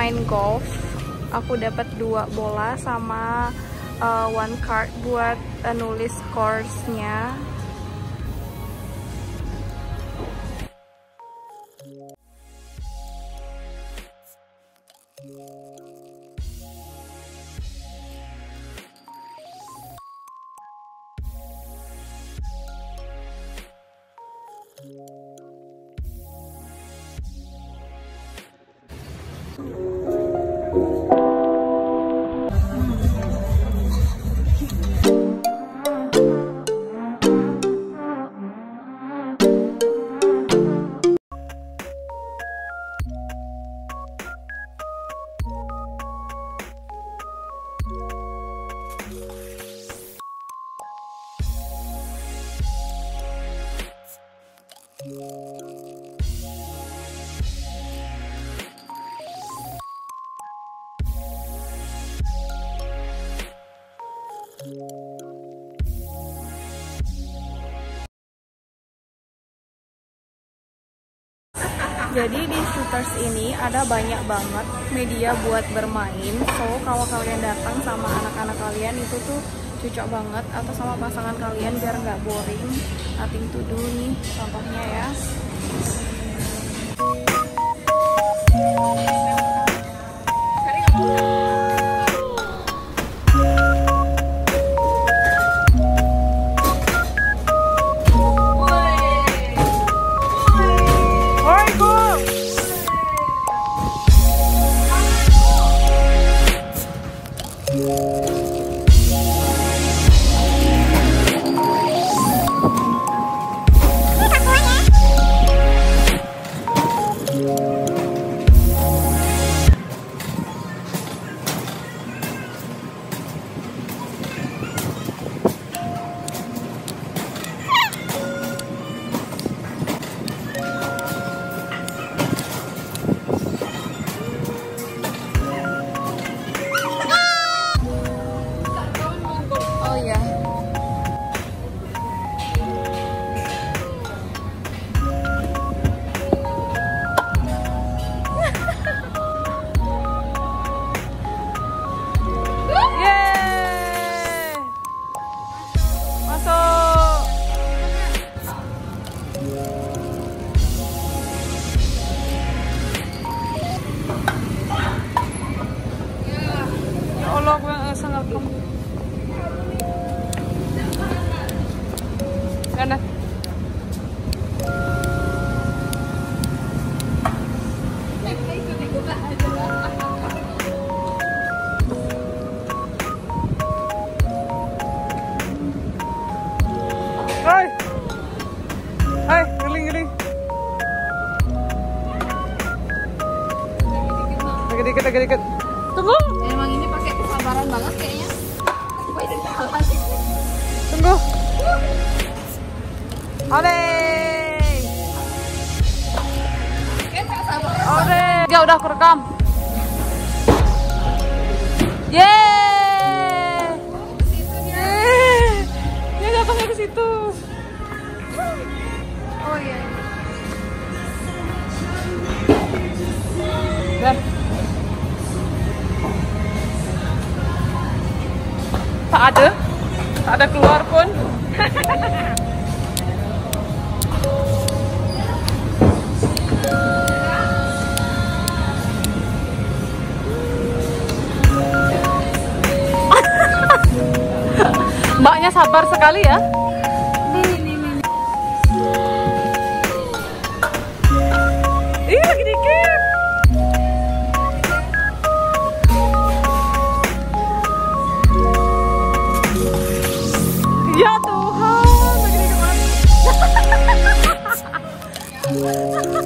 main golf. Aku dapat dua bola sama uh, one card buat uh, nulis scores-nya. Jadi di shooters ini ada banyak banget media buat bermain. So kalau kalian datang sama anak-anak kalian itu tuh cocok banget atau sama pasangan kalian biar nggak boring. Nothing to do nih contohnya ya. Sana. Hai. Hai, geling geling. Agak dikit, agak dikit. Tunggu, Emang ini pakai kesabaran banget kayaknya. Tunggu. Sabar. Ode. Ya udah aku rekam. Yeay. Dia datangnya ke situ. Oh iya. Dan ada keluar pun. Mbaknya sabar sekali ya. Ah!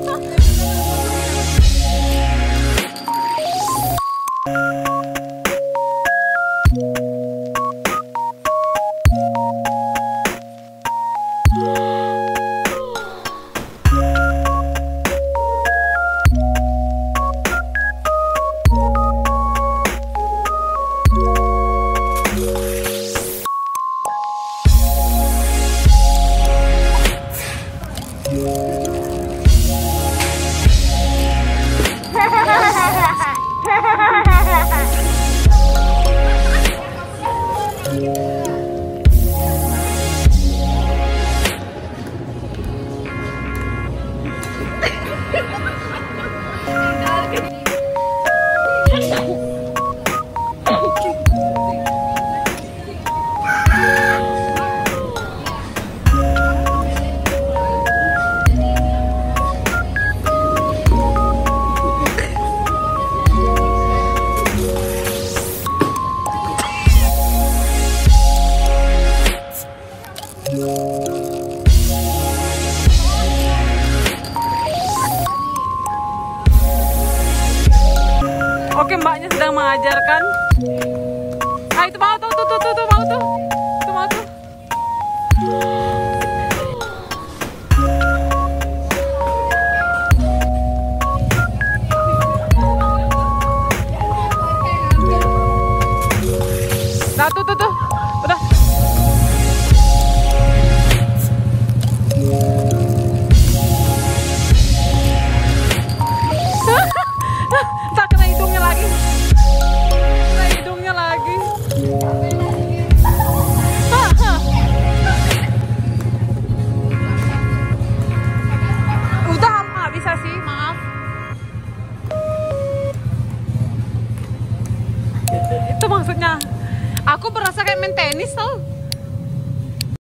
Oke, mbaknya sedang mengajarkan. Ah, itu mau tuh, tuh, tuh, tuh, tuh mau tuh. Main tenis tau.